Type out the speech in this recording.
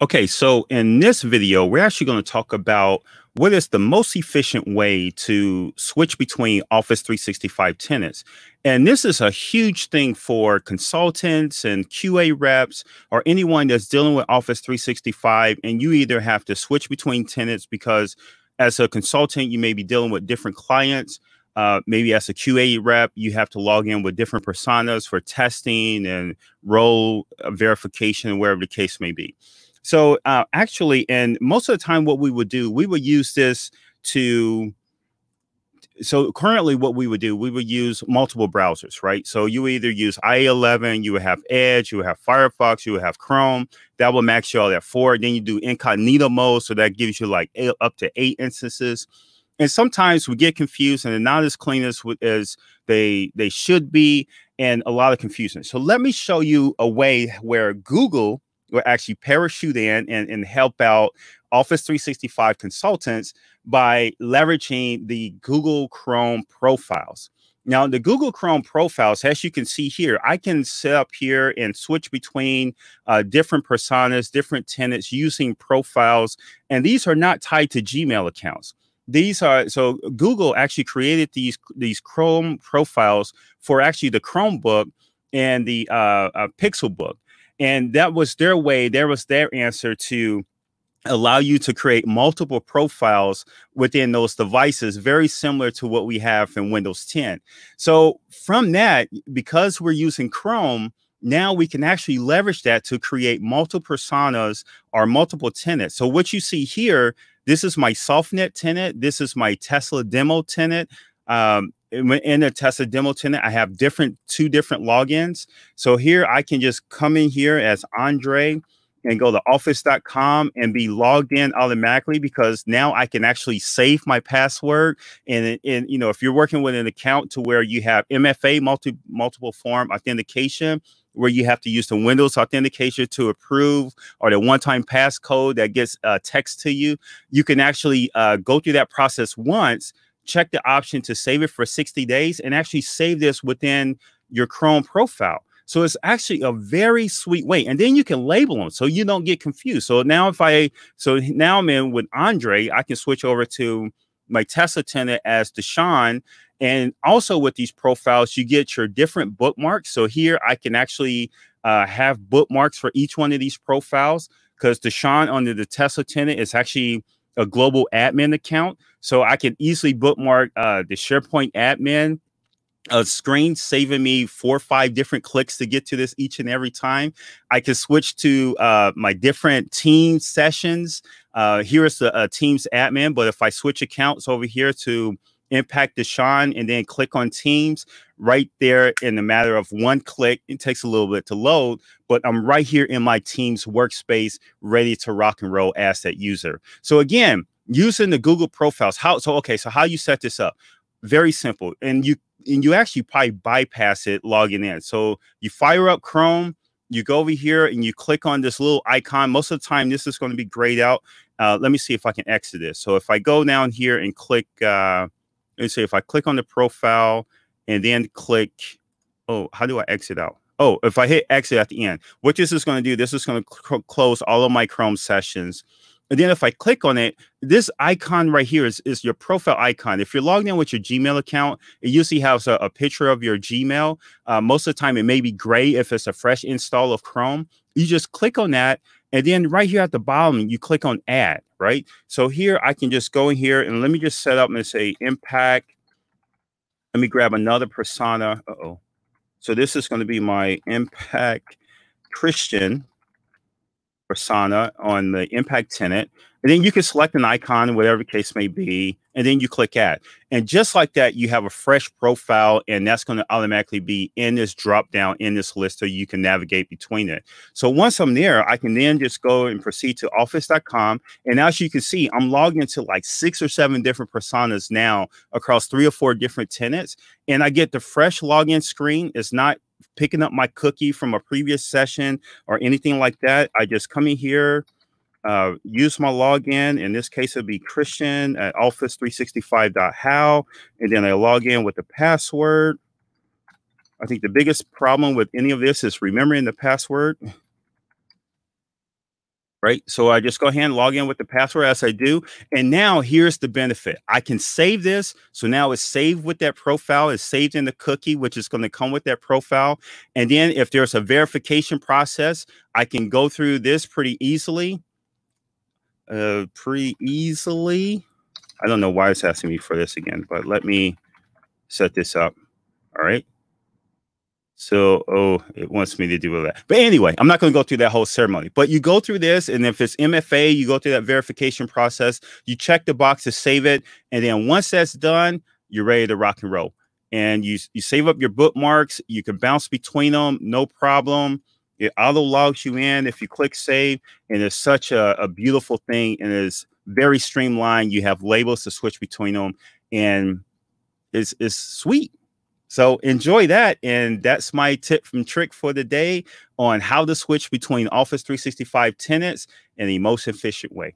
Okay, so in this video, we're actually going to talk about what is the most efficient way to switch between Office 365 tenants. And this is a huge thing for consultants and QA reps or anyone that's dealing with Office 365. And you either have to switch between tenants because as a consultant, you may be dealing with different clients. Uh, maybe as a QA rep, you have to log in with different personas for testing and role verification, wherever the case may be. So uh, actually, and most of the time, what we would do, we would use this to. So currently, what we would do, we would use multiple browsers, right? So you either use IE11, you would have Edge, you would have Firefox, you would have Chrome. That will max you all at four. Then you do incognito mode, so that gives you like eight, up to eight instances. And sometimes we get confused, and they're not as clean as, as they they should be, and a lot of confusion. So let me show you a way where Google will actually parachute in and, and help out Office 365 consultants by leveraging the Google Chrome profiles. Now, the Google Chrome profiles, as you can see here, I can set up here and switch between uh, different personas, different tenants using profiles. And these are not tied to Gmail accounts. These are so Google actually created these these Chrome profiles for actually the Chromebook and the uh, uh, Pixelbook. And that was their way, there was their answer to allow you to create multiple profiles within those devices, very similar to what we have in Windows 10. So from that, because we're using Chrome, now we can actually leverage that to create multiple personas or multiple tenants. So what you see here, this is my SoftNet tenant. This is my Tesla demo tenant. Um, in a Tesla demo tenant, I have different two different logins. So here I can just come in here as Andre and go to office.com and be logged in automatically because now I can actually save my password. And, and you know, if you're working with an account to where you have MFA multi multiple form authentication, where you have to use the Windows authentication to approve or the one-time passcode that gets uh, text to you, you can actually uh, go through that process once check the option to save it for 60 days and actually save this within your Chrome profile. So it's actually a very sweet way. And then you can label them so you don't get confused. So now if I, so now I'm in with Andre, I can switch over to my Tesla tenant as DeShon. And also with these profiles, you get your different bookmarks. So here I can actually uh, have bookmarks for each one of these profiles because DeShon under the Tesla tenant is actually a global admin account. So I can easily bookmark uh, the SharePoint admin a screen saving me four or five different clicks to get to this each and every time. I can switch to uh, my different team sessions. Uh, here's the uh, Teams admin, but if I switch accounts over here to Impact DeShon and then click on Teams, right there in the matter of one click. It takes a little bit to load, but I'm right here in my Teams workspace, ready to rock and roll as that user. So again, using the Google profiles, how so okay, so how you set this up? Very simple. And you and you actually probably bypass it logging in. So you fire up Chrome, you go over here and you click on this little icon. Most of the time, this is going to be grayed out. Uh, let me see if I can exit this. So if I go down here and click, uh, me see if I click on the profile and then click, oh, how do I exit out? Oh, if I hit exit at the end, what this is going to do, this is going to cl close all of my Chrome sessions. And then if I click on it, this icon right here is, is your profile icon. If you're logged in with your Gmail account, it usually has a, a picture of your Gmail. Uh, most of the time, it may be gray if it's a fresh install of Chrome. You just click on that. And then right here at the bottom, you click on add, right? So here I can just go in here and let me just set up and say impact let me grab another persona. Uh oh. So this is going to be my impact Christian persona on the impact tenant. And then you can select an icon, whatever case may be, and then you click add. And just like that, you have a fresh profile, and that's going to automatically be in this drop down in this list so you can navigate between it. So once I'm there, I can then just go and proceed to office.com. And as you can see, I'm logged into like six or seven different personas now across three or four different tenants. And I get the fresh login screen. It's not picking up my cookie from a previous session or anything like that. I just come in here, uh, use my login. In this case, it'd be Christian at office365.how. And then I log in with the password. I think the biggest problem with any of this is remembering the password. right? So I just go ahead and log in with the password as I do. And now here's the benefit. I can save this. So now it's saved with that profile. It's saved in the cookie, which is going to come with that profile. And then if there's a verification process, I can go through this pretty easily. Uh, pretty easily. I don't know why it's asking me for this again, but let me set this up. All right. So, oh, it wants me to do that. But anyway, I'm not going to go through that whole ceremony. But you go through this, and if it's MFA, you go through that verification process. You check the box to save it, and then once that's done, you're ready to rock and roll. And you you save up your bookmarks. You can bounce between them, no problem. It auto logs you in if you click save, and it's such a, a beautiful thing, and it's very streamlined. You have labels to switch between them, and it's it's sweet. So enjoy that. And that's my tip from Trick for the day on how to switch between Office 365 tenants in the most efficient way.